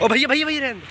ओ भैया भैया भैया रहने